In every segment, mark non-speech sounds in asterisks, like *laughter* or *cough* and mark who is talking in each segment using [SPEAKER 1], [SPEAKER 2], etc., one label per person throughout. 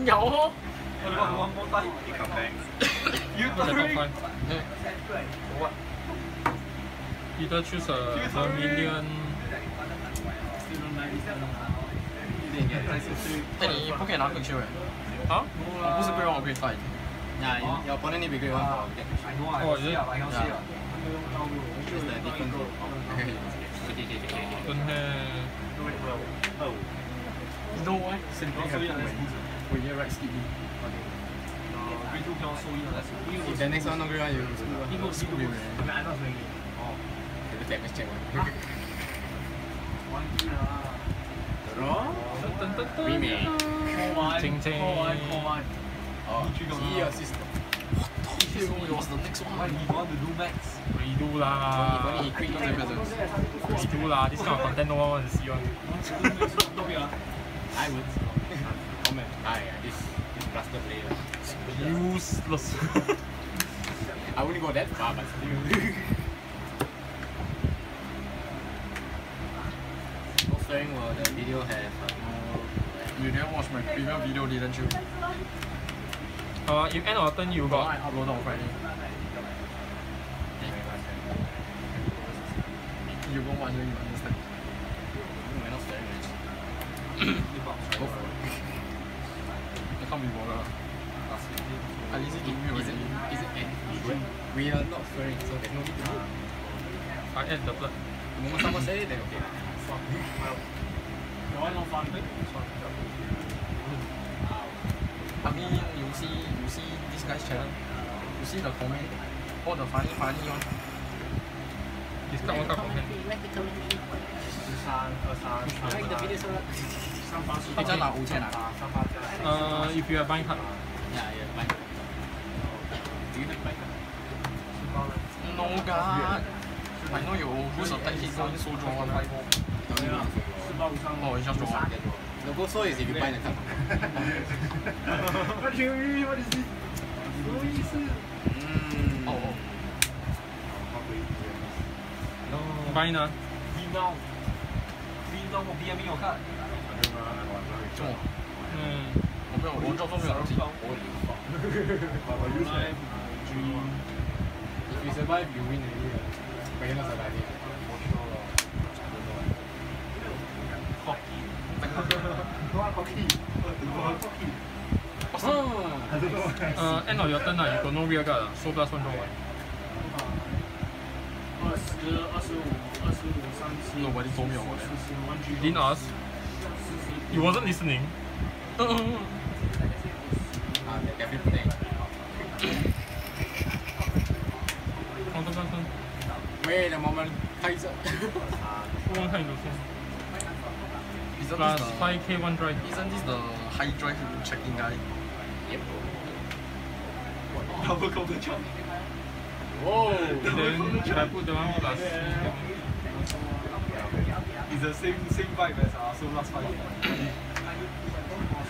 [SPEAKER 1] 哦，已經有咯。
[SPEAKER 2] What about one more time? Income bank.
[SPEAKER 1] You
[SPEAKER 3] What's the top
[SPEAKER 1] three.
[SPEAKER 3] five?
[SPEAKER 1] What?
[SPEAKER 3] Either choose a Vermilion.
[SPEAKER 1] 哎，你不可以拿 quick show 哎。
[SPEAKER 3] 啊？
[SPEAKER 1] 我不是被让我可以带。
[SPEAKER 4] Yeah, you- your opponent need to be great one for get the shot.
[SPEAKER 3] Oh, is it?
[SPEAKER 4] The. Okay. Okay, okay, okay, okay.
[SPEAKER 1] Why?
[SPEAKER 2] You
[SPEAKER 1] right skip.
[SPEAKER 2] Green you
[SPEAKER 4] If the next one not great one, you screw up.
[SPEAKER 1] Screw you, man.
[SPEAKER 4] The damage check one.
[SPEAKER 2] Draw?
[SPEAKER 3] Dun, dun, dun,
[SPEAKER 4] Remake.
[SPEAKER 3] Ching ching.
[SPEAKER 4] Oh, see your sister.
[SPEAKER 1] It was the next
[SPEAKER 2] Why
[SPEAKER 1] one.
[SPEAKER 2] he want to do max?
[SPEAKER 3] Redo
[SPEAKER 4] If
[SPEAKER 3] lah.
[SPEAKER 4] only he crit,
[SPEAKER 1] Don't say presents.
[SPEAKER 3] Redo lah. This kind of content no one want to see one.
[SPEAKER 4] I would. Man. Ah, yeah, this this blaster player.
[SPEAKER 3] Useless. *laughs*
[SPEAKER 4] I wouldn't go that far, but still. no swearing will the video have uh.
[SPEAKER 1] You didn't watch my previous video, didn't you?
[SPEAKER 3] uh, if end of turn you
[SPEAKER 1] Got I uploaded on Friday. You won't watch you understand.
[SPEAKER 4] We're not swearing, man.
[SPEAKER 1] Go for it I can't be bothered. I lazy game you
[SPEAKER 4] Is it,
[SPEAKER 1] already.
[SPEAKER 4] is it any? We are not swearing, so there's no need to do.
[SPEAKER 3] I add the blood.
[SPEAKER 4] The moment someone said it, then okay.
[SPEAKER 1] I mean, you see, you see this guy's channel. You see the comment, all the funny funny one.
[SPEAKER 3] Discard one card from hand.
[SPEAKER 1] 你再拿五千啊？
[SPEAKER 3] Uh, if you have bind card.
[SPEAKER 4] Yeah, yeah, fine. Do you have bike?
[SPEAKER 1] No god. I know you who's attack hit one so draw one right?
[SPEAKER 4] Don't need one.
[SPEAKER 1] Oh, it's just draw one.
[SPEAKER 4] The go so is if you buy the card. *laughs*
[SPEAKER 2] What do you mean? What is this? 什么意思？
[SPEAKER 4] Mm.
[SPEAKER 1] Oh, oh.
[SPEAKER 4] No.
[SPEAKER 3] Bind ah.
[SPEAKER 2] Green now. Green now 我 BM 有看。
[SPEAKER 1] 中我，
[SPEAKER 3] 嗯，
[SPEAKER 1] 我 没有，我。
[SPEAKER 4] Ah, they're definitely playing.
[SPEAKER 3] Counter counter.
[SPEAKER 4] Wait a moment. Kaiser.
[SPEAKER 3] One kind of thing.
[SPEAKER 1] Isn't
[SPEAKER 3] Plus
[SPEAKER 1] this the
[SPEAKER 3] 5k one drive.
[SPEAKER 1] Isn't this the high drive checking guy?
[SPEAKER 4] yep.
[SPEAKER 2] Double counter chop.
[SPEAKER 4] Whoa.
[SPEAKER 3] Then I put the one plus.
[SPEAKER 2] It's the same same vibe as so last five.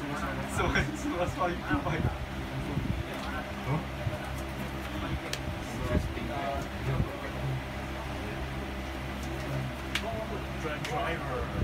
[SPEAKER 2] So so last five two five.
[SPEAKER 3] Mm.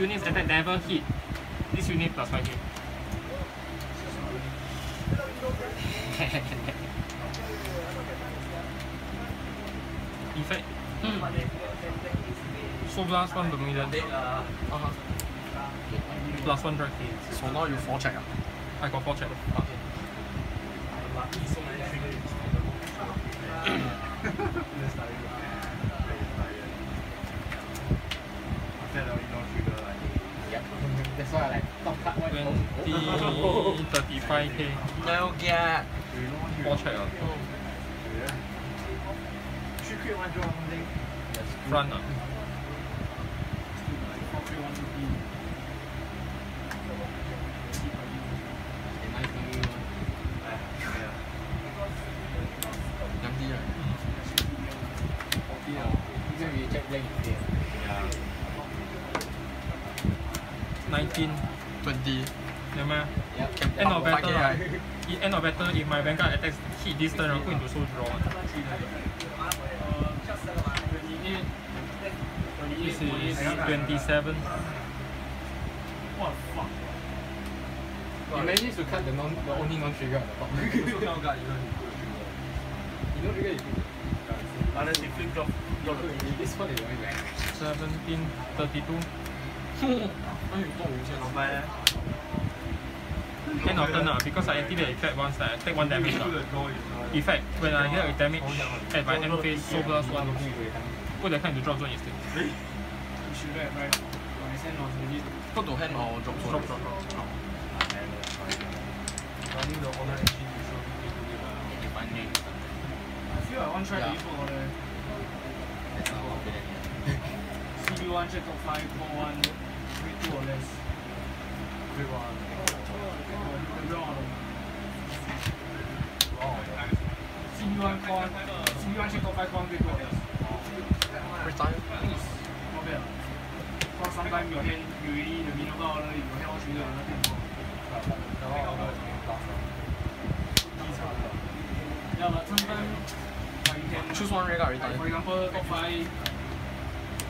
[SPEAKER 3] Units attack never hit, this unit plus 5k. Effect. *laughs* So blast one Bermuda.
[SPEAKER 1] Uh-huh.
[SPEAKER 3] Plus one drive.
[SPEAKER 1] So now you four check ah?
[SPEAKER 3] I got 4 check.
[SPEAKER 4] Yep. *coughs* *coughs* *laughs* That's why I like top cut one.
[SPEAKER 3] Twenty oh. thirty five k.
[SPEAKER 1] No gap.
[SPEAKER 3] Four check ah. Yeah. Three one draw Front ah.
[SPEAKER 4] Four
[SPEAKER 3] quid
[SPEAKER 1] one
[SPEAKER 3] we check.
[SPEAKER 1] Yeah.
[SPEAKER 3] End of
[SPEAKER 1] Five
[SPEAKER 3] battle.
[SPEAKER 1] K,
[SPEAKER 3] lah.
[SPEAKER 1] right?
[SPEAKER 3] If end of battle, if my vanguard attacks hit this turn, I'll put into soul draw. This is twenty-seven.
[SPEAKER 2] What the fuck?
[SPEAKER 1] You managed to cut the non the only non trigger at the top. *laughs*
[SPEAKER 2] You cannot guard even.
[SPEAKER 1] you know trigger you could.
[SPEAKER 2] Unless they flip flop.
[SPEAKER 1] This one is only like.
[SPEAKER 3] 17, 32. *laughs*
[SPEAKER 1] why you 多余 sia
[SPEAKER 2] not bad
[SPEAKER 3] can turn ah because I activate the effect once I take one damage
[SPEAKER 2] uh.
[SPEAKER 3] effect when I hit a damage at my end phase so plus one 为了 kind to drop zone instead.
[SPEAKER 1] Put to hand or drop
[SPEAKER 3] zone? Drop drop
[SPEAKER 2] you show to do one try to CB1 check out 5 4 1
[SPEAKER 1] Choose one
[SPEAKER 2] regard. For example, if I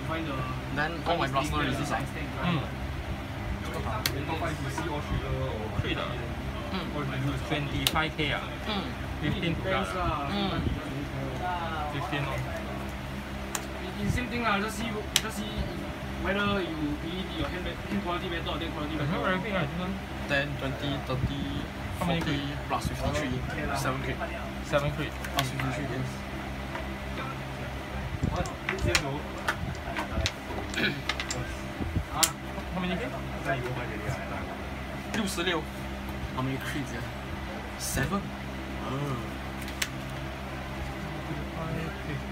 [SPEAKER 2] find the.
[SPEAKER 1] Then all my blaster
[SPEAKER 2] the
[SPEAKER 1] resist.
[SPEAKER 2] side
[SPEAKER 1] ah.
[SPEAKER 2] stand,
[SPEAKER 3] Mm.
[SPEAKER 2] right? Top five you see all trigger or
[SPEAKER 3] Crit ah.
[SPEAKER 1] Mm.
[SPEAKER 2] or you can do is
[SPEAKER 3] 25k ah.
[SPEAKER 1] Mm.
[SPEAKER 3] 15 to guard ah.
[SPEAKER 1] Mm.
[SPEAKER 2] sometimes you just-
[SPEAKER 3] 15 on.
[SPEAKER 2] It- It's same thing lah. Just see, just see whether you believe your hand, ba- hand quality better or hand quality
[SPEAKER 3] There's no
[SPEAKER 2] better.
[SPEAKER 3] very big ah, this one.
[SPEAKER 1] 10, 20, 30,
[SPEAKER 3] How many
[SPEAKER 1] 40, plus 53, 7 crit.
[SPEAKER 3] 7 crit.
[SPEAKER 1] Plus 53 yes.
[SPEAKER 2] What? Same though. Ah,
[SPEAKER 3] How many k?
[SPEAKER 1] 六十六。How many crits yeah? Seven. Oh.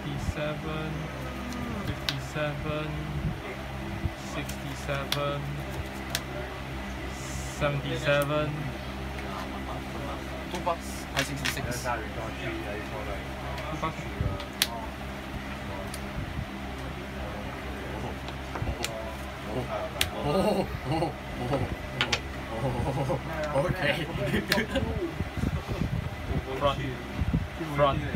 [SPEAKER 3] 57, 57, 67, 77.
[SPEAKER 1] Two bucks. I 66.
[SPEAKER 3] Two bucks.
[SPEAKER 1] Oh, oh, oh, oh, oh, okay.
[SPEAKER 3] Front. Front. *laughs*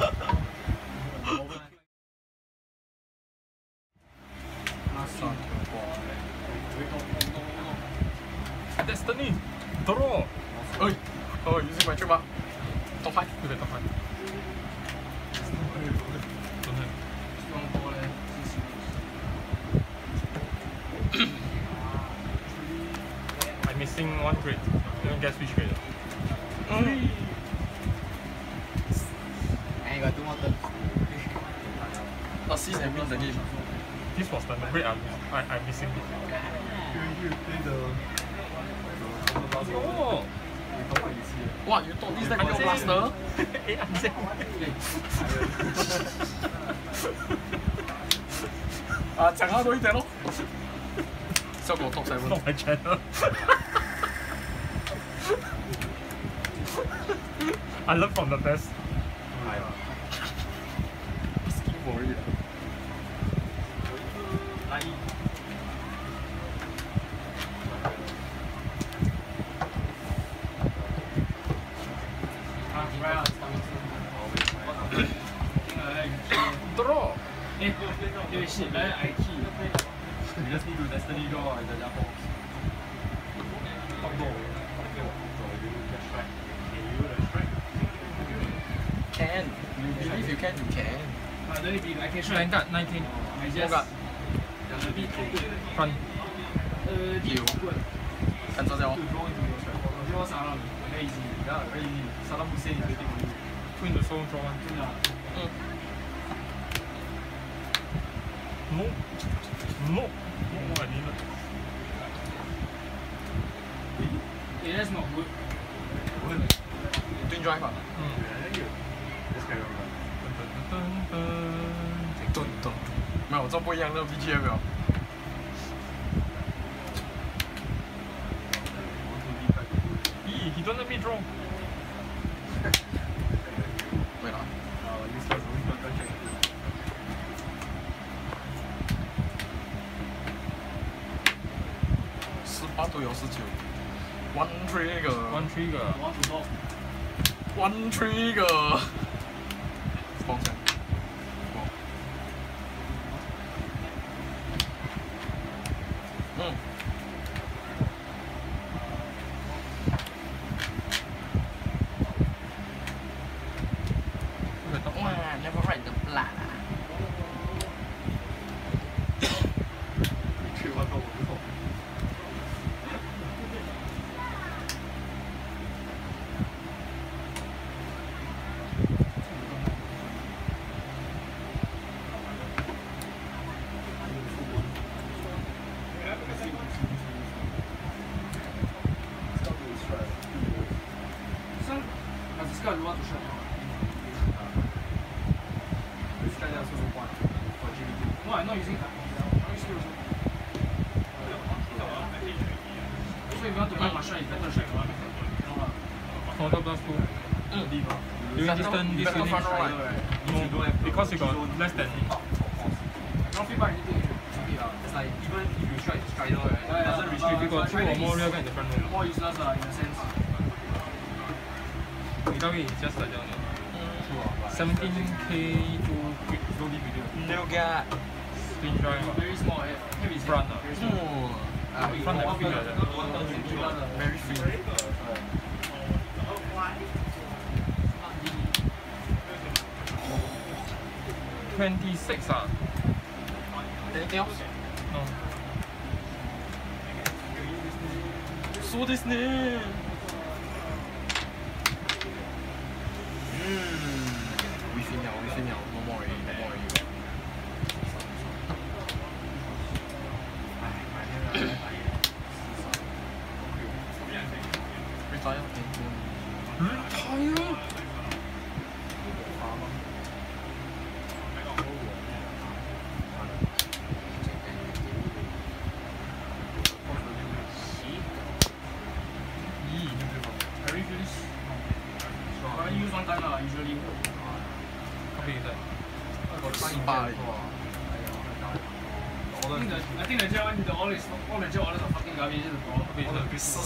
[SPEAKER 3] *laughs* Destiny. Draw.
[SPEAKER 1] Oi. Oh, using my trademark. Top 5.
[SPEAKER 3] Look at top one. Don't have.
[SPEAKER 2] strong ball leh.
[SPEAKER 3] I'm missing one grade. I don't guess which grade.
[SPEAKER 4] And you got two more turns.
[SPEAKER 1] Assist and win the game.
[SPEAKER 3] This was the grade I'm, I, I'm missing. Oh!
[SPEAKER 1] What, you thought this deck got your blaster?
[SPEAKER 3] Eh, I'm saying.
[SPEAKER 1] 啊，*laughs* 讲他多一点咯。效果 top seven。
[SPEAKER 3] Not my channel. I learn from the best. 19, 19.
[SPEAKER 2] I just... Yoga.
[SPEAKER 3] Front.
[SPEAKER 2] You.
[SPEAKER 4] Cancel that one. Saddam Hussein is waiting for you.
[SPEAKER 3] Twin to soul draw one. No. No. No, I need
[SPEAKER 2] it. is not good.
[SPEAKER 1] Twin drive.
[SPEAKER 3] Mm.
[SPEAKER 4] Let's carry on.
[SPEAKER 3] Dun, dun,
[SPEAKER 1] dun, dun. 没有，我不一样的 BGM
[SPEAKER 3] 没有。
[SPEAKER 1] 咦，你
[SPEAKER 4] 蹲在命中。十
[SPEAKER 1] 八度幺十九。One trigger。
[SPEAKER 3] One trigger。
[SPEAKER 1] One trigger。嗯。
[SPEAKER 3] During this turn, this
[SPEAKER 1] Better
[SPEAKER 3] unit.
[SPEAKER 1] front row, right?
[SPEAKER 3] No, because you got less than.
[SPEAKER 2] I don't feel bad anything. It's okay lah.
[SPEAKER 4] It's like even if you strike Strider, right,
[SPEAKER 2] Yeah,
[SPEAKER 4] it
[SPEAKER 2] yeah,
[SPEAKER 4] doesn't
[SPEAKER 2] but-
[SPEAKER 4] restrict
[SPEAKER 3] You
[SPEAKER 4] you.
[SPEAKER 3] got two or more rear guard in the front row.
[SPEAKER 2] More useless lah in a sense.
[SPEAKER 3] Without it, just like that only.
[SPEAKER 4] True ah,
[SPEAKER 3] 17k to quick slowly video.
[SPEAKER 1] Nougat.
[SPEAKER 3] Twin drive. ah.
[SPEAKER 2] Very small. eh, Heavy
[SPEAKER 3] Front
[SPEAKER 2] heavy. Very small.
[SPEAKER 1] Oh.
[SPEAKER 4] Ah,
[SPEAKER 3] Front
[SPEAKER 2] One
[SPEAKER 3] like free like that.
[SPEAKER 2] one plus two plus.
[SPEAKER 1] Very free.
[SPEAKER 3] Twenty six ah.
[SPEAKER 1] Anything else?
[SPEAKER 3] No.
[SPEAKER 1] So this name. Hmm. We fin now, we fin now. No more already,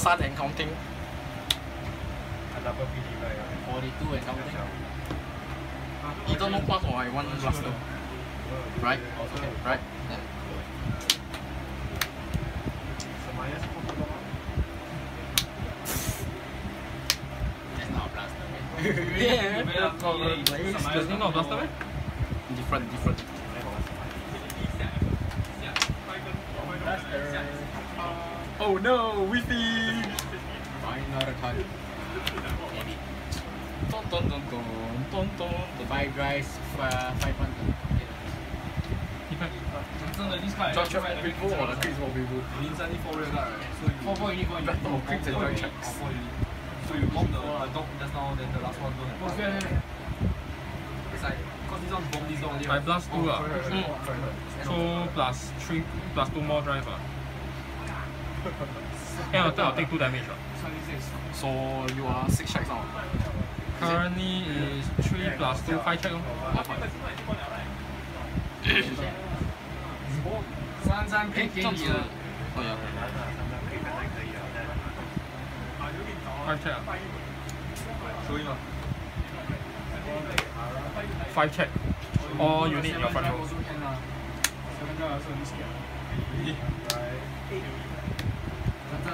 [SPEAKER 3] is that?
[SPEAKER 1] 十三 and counting.
[SPEAKER 4] double PD right?
[SPEAKER 1] Uh, forty-two and counting. Either no pass or I want blaster. Right? Okay. Right? Yeah. That's not a blaster, man. *laughs*
[SPEAKER 2] Yeah.
[SPEAKER 3] There's no blaster meh?
[SPEAKER 1] Different, different. Oh no, Wi-Fi!
[SPEAKER 4] Final cut.
[SPEAKER 1] Dun dun dun dun dun dun.
[SPEAKER 4] The buy guys uh, five hundred.
[SPEAKER 3] Defect.
[SPEAKER 2] 真的 this card
[SPEAKER 1] Judge check crit roll or the crit roll will good.
[SPEAKER 4] Means only four real guard, right? So you
[SPEAKER 2] four four unit four unit.
[SPEAKER 1] Battle of crits and joy checks.
[SPEAKER 4] four unit. So you bomb the dog just now, then the last one don't
[SPEAKER 2] Oh.
[SPEAKER 4] It's like this one bomb this one only.
[SPEAKER 3] I blast two ah.
[SPEAKER 1] Mm.
[SPEAKER 3] So plus three plus two more drive ah. Yeah, I think I'll take two damage.
[SPEAKER 2] Uh.
[SPEAKER 1] So you are six checks now.
[SPEAKER 3] Currently is three plus two, five
[SPEAKER 2] checks.
[SPEAKER 1] Uh. Oh,
[SPEAKER 3] Five check. Five check. All you need your front row.
[SPEAKER 2] can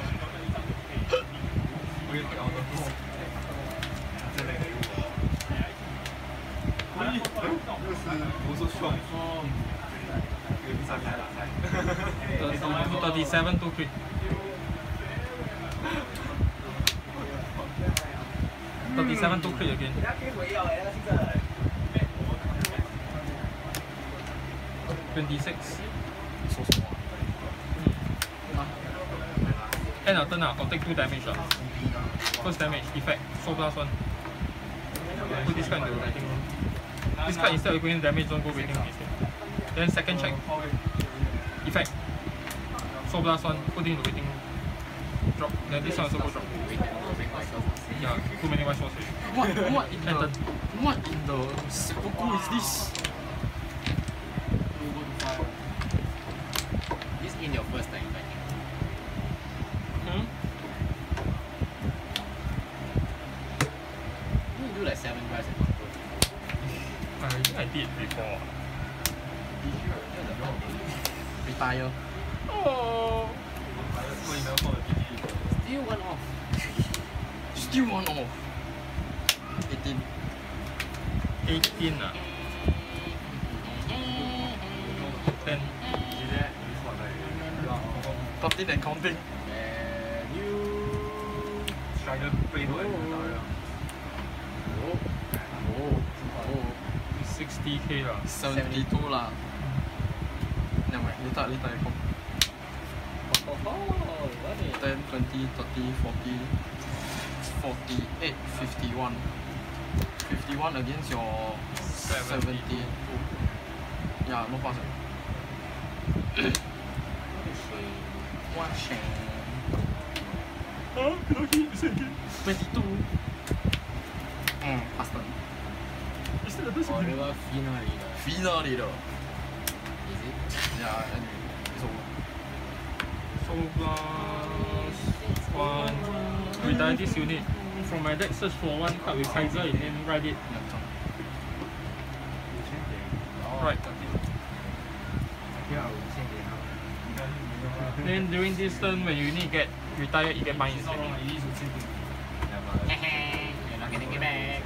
[SPEAKER 4] also
[SPEAKER 3] strong. Strong. Thirty-seven, to 3 Thirty-seven, two crit again. Twenty-six.
[SPEAKER 1] So small.
[SPEAKER 3] End of turn, ah, I'll take two damage. Ah. First damage, effect, 4 plus 1. Put this kind of, I. This card instead of going damage zone, go waiting instead. Then second check, effect. So Blast one, put it into waiting. Drop. Then this one also go drop. Yeah, too many white swords.
[SPEAKER 1] What what in the what in the seppuku is?
[SPEAKER 4] This in your first time fighting.
[SPEAKER 3] Hmm?
[SPEAKER 4] You do like seven guys at one go.
[SPEAKER 3] I think I did before.
[SPEAKER 1] Retire.
[SPEAKER 3] Oh.
[SPEAKER 4] Still one off.
[SPEAKER 1] Still one off. 18.
[SPEAKER 3] 18 ah. 10.
[SPEAKER 1] 13 and counting.
[SPEAKER 4] And you. Oh. Oh. Oh.
[SPEAKER 3] 60k lah.
[SPEAKER 1] 72 lah. Never mind, later, later I come.
[SPEAKER 4] Oh, oh, what is
[SPEAKER 1] 10, 20, 30, 40, 48, 51. 51 against your 70. Yeah, no pass. One shame.
[SPEAKER 3] Huh? Cannot hit, say again.
[SPEAKER 1] 22. Mm, pass turn.
[SPEAKER 3] Is that the best
[SPEAKER 4] Oh,
[SPEAKER 3] again?
[SPEAKER 4] river finale. lah.
[SPEAKER 1] Finale though.
[SPEAKER 4] Is it?
[SPEAKER 1] Yeah, anyway, it's over.
[SPEAKER 3] So plus one. Retire this unit. From my deck, search for one card with Kaiser in name, write it. Right. Then during this turn, when you need get retire, you get mine instead.
[SPEAKER 2] wrong, it is the same thing.
[SPEAKER 4] You're not getting it back.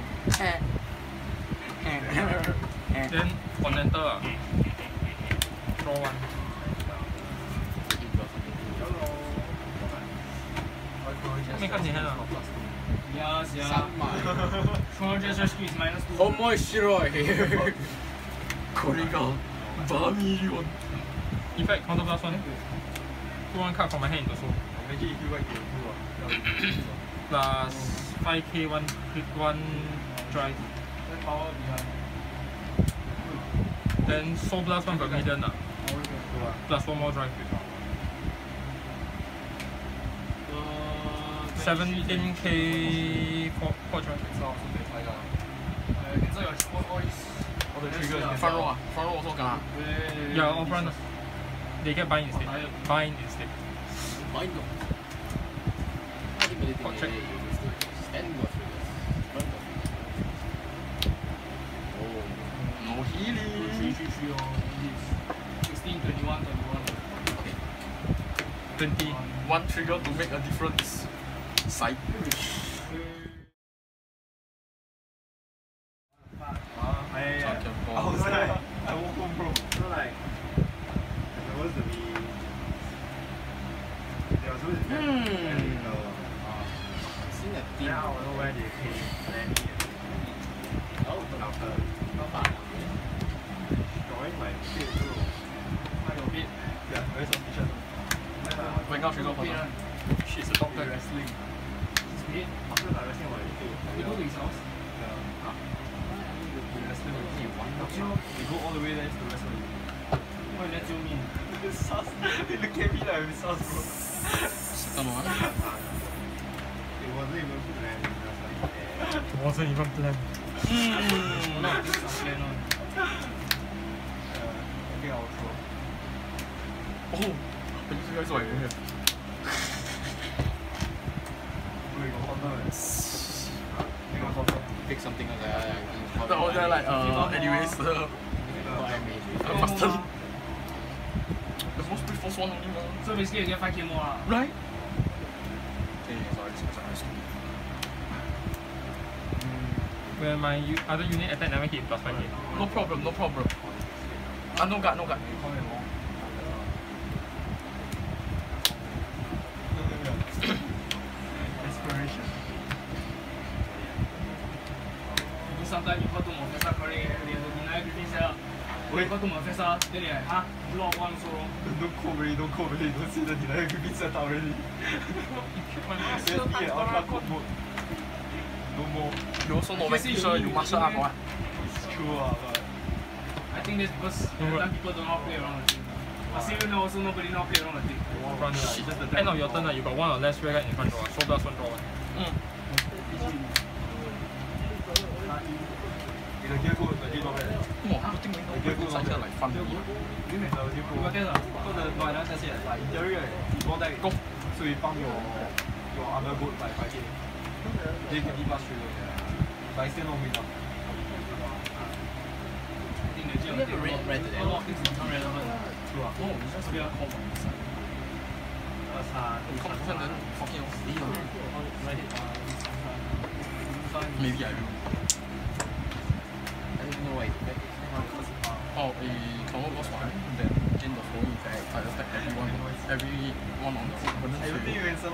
[SPEAKER 3] Then on enter, *laughs* no one.
[SPEAKER 2] Yes, yeah.
[SPEAKER 4] 面白い
[SPEAKER 1] これがバミリオン
[SPEAKER 3] いっぱい監督出そうね不安カーコマヘインとそう plus 5k one quick one drive
[SPEAKER 2] then
[SPEAKER 3] soul blast one vermilion 啊 ah. Plus one more drive.
[SPEAKER 2] Uh,
[SPEAKER 3] 17k four, four drive.
[SPEAKER 2] Uh, cancel your all, all his.
[SPEAKER 1] All the triggers front row ah front row also kena
[SPEAKER 3] Yeah, all front. ah. They get bind instead. Bind instead.
[SPEAKER 4] Mind block. How do you believe
[SPEAKER 3] Hot check.
[SPEAKER 4] it? You just do it. Stand got triggers. Front got triggers. Oh.
[SPEAKER 1] no
[SPEAKER 2] Three,
[SPEAKER 1] healing
[SPEAKER 2] three, three on his. 16, 21, 21.
[SPEAKER 3] 20.
[SPEAKER 1] one trigger to make a difference side Champion
[SPEAKER 5] I was
[SPEAKER 1] four.
[SPEAKER 5] like, I woke home, bro. So like, there was supposed to be, there was supposed to be
[SPEAKER 4] Hmm.
[SPEAKER 5] medical.
[SPEAKER 4] Seen a
[SPEAKER 5] Then
[SPEAKER 4] team.
[SPEAKER 5] I don't know where they came. Then
[SPEAKER 4] Oh,
[SPEAKER 5] after
[SPEAKER 4] not bad.
[SPEAKER 5] drawing my kid, bro. Yeah, very suspicious. Then I was
[SPEAKER 1] Bring out trigger for
[SPEAKER 2] Wait,
[SPEAKER 1] them.
[SPEAKER 2] uh,
[SPEAKER 3] She's a doctor.
[SPEAKER 5] wrestling.
[SPEAKER 2] his bed.
[SPEAKER 5] After I wrestling my kid,
[SPEAKER 2] You go to his house.
[SPEAKER 5] yeah. We wrestling with
[SPEAKER 4] Hey, one more
[SPEAKER 5] You know, we go all the way there to wrestle with him.
[SPEAKER 2] What did that tell me?
[SPEAKER 5] It's sus. They look at me like I'm sus, bro.
[SPEAKER 1] Second one.
[SPEAKER 5] It wasn't even planned. It was like, eh.
[SPEAKER 3] Wasn't even planned.
[SPEAKER 2] A lot of things are planned on.
[SPEAKER 5] Uh, I think I was wrong.
[SPEAKER 1] Oh, but you guys like here.
[SPEAKER 5] Bro, you got Honda? You got Honda.
[SPEAKER 4] Pick something else. Uh,
[SPEAKER 1] The order like uh anyways uh uh, faster. The most preferred one only mah.
[SPEAKER 2] So basically, you get 5k more.
[SPEAKER 1] Right? Okay, sorry, sorry, sorry.
[SPEAKER 3] When my u- other unit attack never hit plus 5k.
[SPEAKER 1] No problem, no problem. Ah, no guard, no guard.
[SPEAKER 5] Desperation.
[SPEAKER 2] You sometimes you got to Mofessa correct, they have to deny everything sia. When you got to then they like, huh? Block one so wrong.
[SPEAKER 5] Don't cope already, don't cope already. Don't see the denial gripping set up already.
[SPEAKER 3] My
[SPEAKER 5] Just be an ultra cope mode. no more.
[SPEAKER 1] You also know
[SPEAKER 2] You see,
[SPEAKER 1] Vancouver,
[SPEAKER 2] you
[SPEAKER 1] you martial art or what?
[SPEAKER 5] It's true, uh, but
[SPEAKER 2] I think that's because
[SPEAKER 3] No,
[SPEAKER 2] a lot of people don't know how to play around the thing. But Syrian now also nobody know how to play around the thing.
[SPEAKER 3] Front lah. End of your turn lah. You got one or less rear guard in front draw. So plus one draw one.
[SPEAKER 1] Mm. Maybe I will. Oh, the cover was fine. Then in the whole event, I everyone, everyone on the
[SPEAKER 5] whole so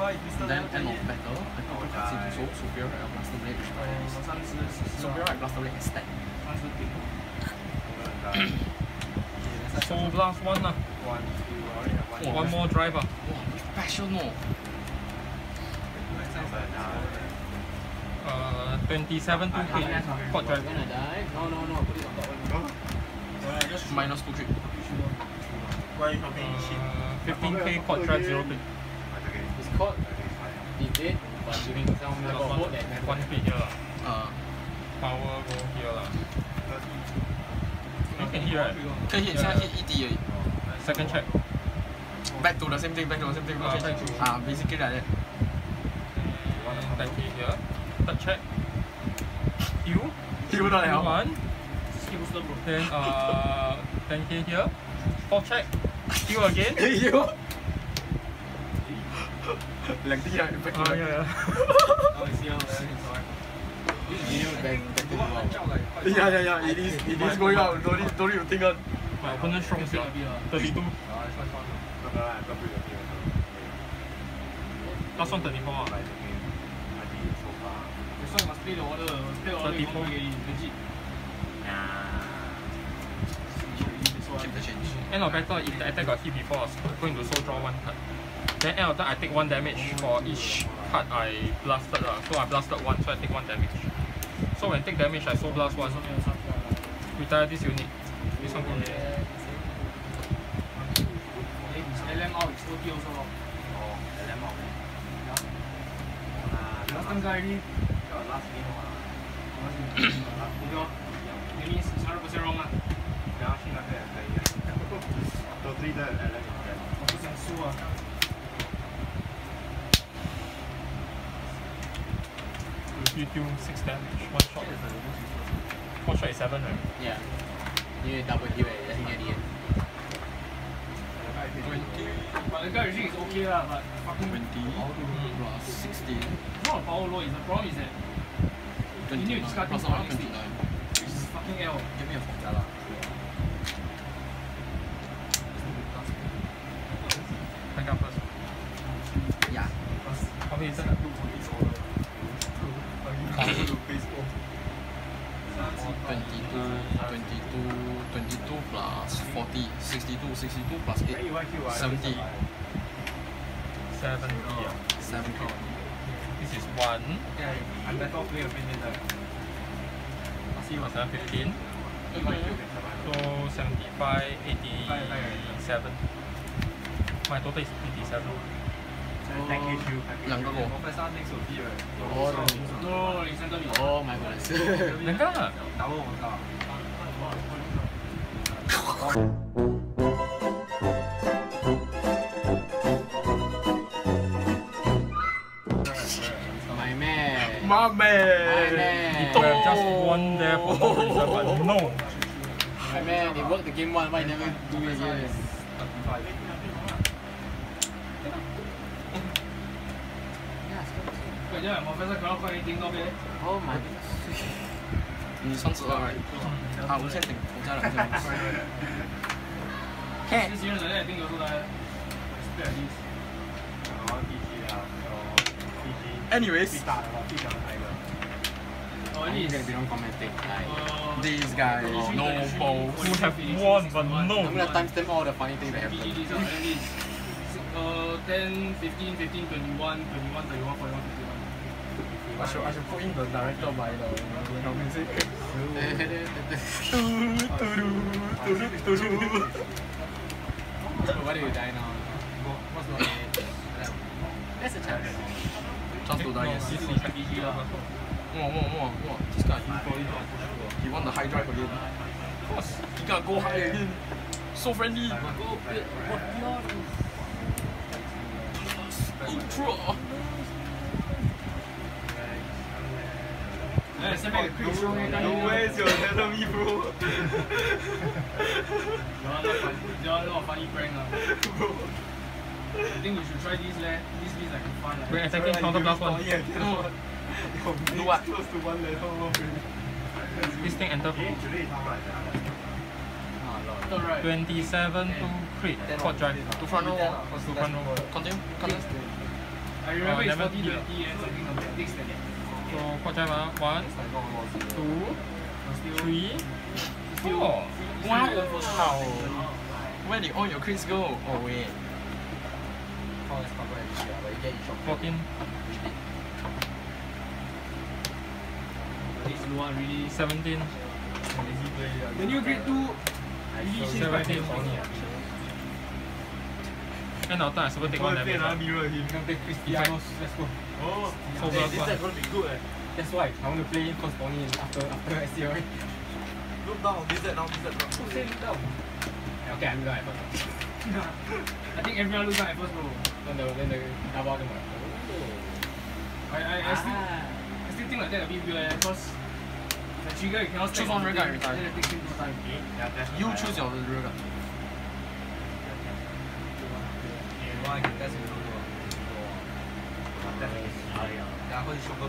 [SPEAKER 1] Then end of battle, I think a cutscene to so, Superior and Blaster Blade
[SPEAKER 2] which
[SPEAKER 1] Superior and Blaster Blade
[SPEAKER 2] is stacked.
[SPEAKER 3] so *coughs* blast one uh. lah.
[SPEAKER 5] One
[SPEAKER 3] more driver.
[SPEAKER 1] Wow, professional.
[SPEAKER 3] Uh, 27 2 k quad drive.
[SPEAKER 4] No, no, no. Put it on that one.
[SPEAKER 1] Minus
[SPEAKER 5] 2 k.
[SPEAKER 3] Uh, 15k quad drive 0
[SPEAKER 4] plate. It's called delay, but during some level
[SPEAKER 3] one, one plate here.
[SPEAKER 1] Uh,
[SPEAKER 3] power go here. La. You can hit right?
[SPEAKER 1] Can hit, yeah. hit ED.
[SPEAKER 3] Second check.
[SPEAKER 1] Back to the same thing, back to the same thing. Uh,
[SPEAKER 3] back to,
[SPEAKER 1] uh, basically like that.
[SPEAKER 3] 10k here third check. Heal.
[SPEAKER 1] Heal
[SPEAKER 3] 得
[SPEAKER 1] 了。
[SPEAKER 3] One.
[SPEAKER 2] One. them number.
[SPEAKER 3] Then uh, then here. Fourth check. You again. *laughs*
[SPEAKER 1] You. *laughs*
[SPEAKER 3] Lengthy
[SPEAKER 1] oh,
[SPEAKER 3] yeah. Yeah, *laughs*
[SPEAKER 1] yeah. Yeah, yeah, it is, it is going out, don't need, don't need to think on.
[SPEAKER 3] My opponent's strong 32. Last one 34.
[SPEAKER 2] That's why you must play the order. Must play the order. You won't get it. Legit.
[SPEAKER 1] Keep the change.
[SPEAKER 3] End of battle, if the attack got hit before, I was going to soul draw one card. Then end of turn, I take one damage for each card I blasted lah. So I blasted one, so I take one damage. So when I take damage, I soul blast one. Retire this unit. This one go ahead.
[SPEAKER 2] Then his LM out is OT also lor.
[SPEAKER 5] Oh, LM out.
[SPEAKER 2] Last time guy already
[SPEAKER 5] last game
[SPEAKER 3] You do 6 damage, 1 shot is shot is 7 right?
[SPEAKER 4] Yeah. You double kill it, think at the end.
[SPEAKER 1] 20.
[SPEAKER 2] But the guy usually is okay lah, but fucking
[SPEAKER 1] 20 plus 16.
[SPEAKER 2] It's not a power low, the problem is that eh? You need to
[SPEAKER 1] 29
[SPEAKER 2] discard
[SPEAKER 1] plus
[SPEAKER 2] things for
[SPEAKER 1] another
[SPEAKER 2] next week.
[SPEAKER 1] 29.
[SPEAKER 2] which is fucking.
[SPEAKER 1] Give me a four. Yeah, lah.
[SPEAKER 3] Back up first.
[SPEAKER 1] Yeah.
[SPEAKER 3] How many is *laughs* that?
[SPEAKER 1] 22, 22, 22 plus 40, 62, 62 plus 8, 70,
[SPEAKER 3] 70 ah.
[SPEAKER 1] 70.
[SPEAKER 3] This is 1.
[SPEAKER 5] Yeah, I'm better off playing a bit later.
[SPEAKER 3] Last year was 15. So 75, 87. My total is 87.
[SPEAKER 1] 两个过
[SPEAKER 5] Professor next will be right.
[SPEAKER 4] Oh,
[SPEAKER 2] No, no, no, it's under me.
[SPEAKER 4] oh my goodness.
[SPEAKER 3] 两个啊
[SPEAKER 5] Double 我靠。 *laughs* *laughs*
[SPEAKER 4] man.
[SPEAKER 1] My
[SPEAKER 4] My
[SPEAKER 1] man!
[SPEAKER 4] man.
[SPEAKER 3] You could have just won there for no reason, but no.
[SPEAKER 4] My man, it worked the game one. Why you never do it again?
[SPEAKER 2] Wait, yeah, Professor cannot find anything, not bad.
[SPEAKER 4] Oh my goodness.
[SPEAKER 1] 你三十二 right？啊，无限顶，我加两下。
[SPEAKER 2] This This
[SPEAKER 1] These guys, no balls.
[SPEAKER 3] Would have won, but no.
[SPEAKER 4] I'm gonna timestamp all the funny things that
[SPEAKER 2] PG
[SPEAKER 4] happened.
[SPEAKER 2] uh, and. Uh, 10, 15, 15, 21, 21, 31, 41, 51.
[SPEAKER 1] I should, I should put in the director by the the music. *laughs*
[SPEAKER 4] Why do you die now? What's *laughs* my That's a chance.
[SPEAKER 1] Chance to die, yes.
[SPEAKER 3] This is strategy lah.
[SPEAKER 1] Wow, wow, wow, wow. This guy, he want the high drive again. Of course, he gotta go high again. So friendly. Ultra.
[SPEAKER 2] Yeah, send back a quick show.
[SPEAKER 5] No way, it's your enemy, bro.
[SPEAKER 2] You want know fun- you want know a funny prank ah? *laughs* I think we should try this leh. This list like fun lah.
[SPEAKER 3] We're attacking counter plus one.
[SPEAKER 1] Do what?
[SPEAKER 5] Close to one level already.
[SPEAKER 3] This thing enter for
[SPEAKER 2] Third right.
[SPEAKER 3] 27 to crit. Quad drive.
[SPEAKER 1] To front row.
[SPEAKER 3] To front row.
[SPEAKER 1] Continue, continue.
[SPEAKER 2] I remember
[SPEAKER 3] Oh,
[SPEAKER 2] it's 40 20 and something of that. Next.
[SPEAKER 3] So quad drive ah. One, two,
[SPEAKER 2] Still,
[SPEAKER 3] three, four.
[SPEAKER 1] Wow. Where did all your crits go? Oh wait.
[SPEAKER 3] 14,
[SPEAKER 2] This one really.
[SPEAKER 3] 17,
[SPEAKER 2] The new grade 2 really quite
[SPEAKER 3] 17. End of turn I super take one damage.
[SPEAKER 5] Another mirror him.
[SPEAKER 3] Effect.
[SPEAKER 4] Let's go.
[SPEAKER 5] Oh,
[SPEAKER 3] So plus one.
[SPEAKER 5] gonna be good. Eh.
[SPEAKER 4] That's why I want to play cause Bonnie after after *laughs* SCO.
[SPEAKER 5] Look down, this that now, this that now.
[SPEAKER 4] Who say look down? Okay, I'm down at first.
[SPEAKER 2] I think everyone looks down at first bro.
[SPEAKER 4] Then the then the double them like, oh.
[SPEAKER 2] I, I, I, still,
[SPEAKER 4] Ah.
[SPEAKER 2] I still think like that a bit weird eh, cause the trigger you cannot
[SPEAKER 1] Choose
[SPEAKER 2] stack
[SPEAKER 1] one
[SPEAKER 2] on the
[SPEAKER 1] rear guard every time.
[SPEAKER 2] Then it takes him no time.
[SPEAKER 1] You choose your rear guard.
[SPEAKER 5] Yeah, 或者 shoulder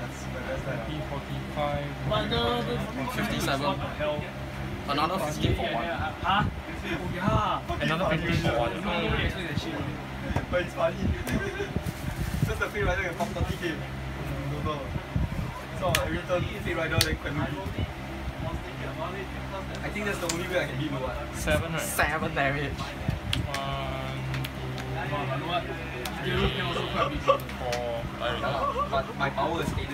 [SPEAKER 1] 57.
[SPEAKER 2] What the hell?
[SPEAKER 1] Another fifteen for one.
[SPEAKER 2] Huh? Oh yeah.
[SPEAKER 3] Another 15 for one.
[SPEAKER 2] No, no, no, explain that shit.
[SPEAKER 5] But it's funny. *laughs* Just the free rider can pop 30k. Don't know. So every turn, free rider then quite loopy. I think that's the only way I can beat Luan.
[SPEAKER 3] 7, right?
[SPEAKER 1] Seven damage.
[SPEAKER 3] 1,
[SPEAKER 2] Wow, you know what? Theory can also quite big.
[SPEAKER 3] 2, 4,
[SPEAKER 5] But my power is 8